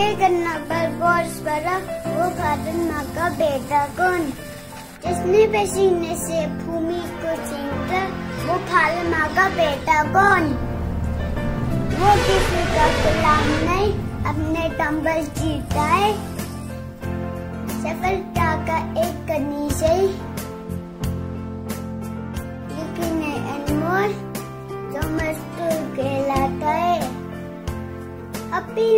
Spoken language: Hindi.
छोटे गन्ना पर बोर्स पड़ा वो खातन माँ का बेटा कौन जिसने पसीने से भूमि को छीनकर वो खाल माँ का बेटा कौन वो किसी का गुलाम नहीं, अपने टम्बल जीता है। सफलता का एक कनी से लेकिन अनमोल, जो मजदूर कहलाता है। अभी